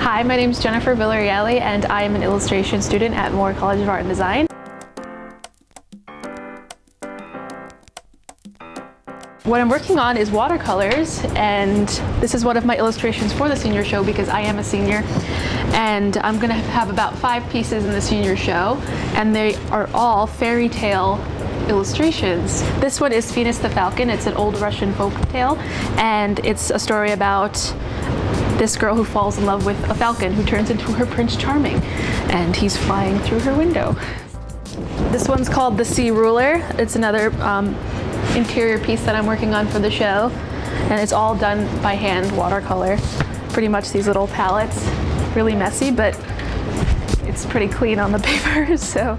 Hi, my name is Jennifer Villareale and I am an illustration student at Moore College of Art and Design. What I'm working on is watercolors and this is one of my illustrations for the senior show because I am a senior and I'm gonna have about five pieces in the senior show and they are all fairy tale illustrations. This one is Finist the Falcon. It's an old Russian folk tale and it's a story about this girl who falls in love with a falcon who turns into her Prince Charming and he's flying through her window. This one's called The Sea Ruler. It's another um, interior piece that I'm working on for the show and it's all done by hand watercolor. Pretty much these little palettes, really messy but it's pretty clean on the paper so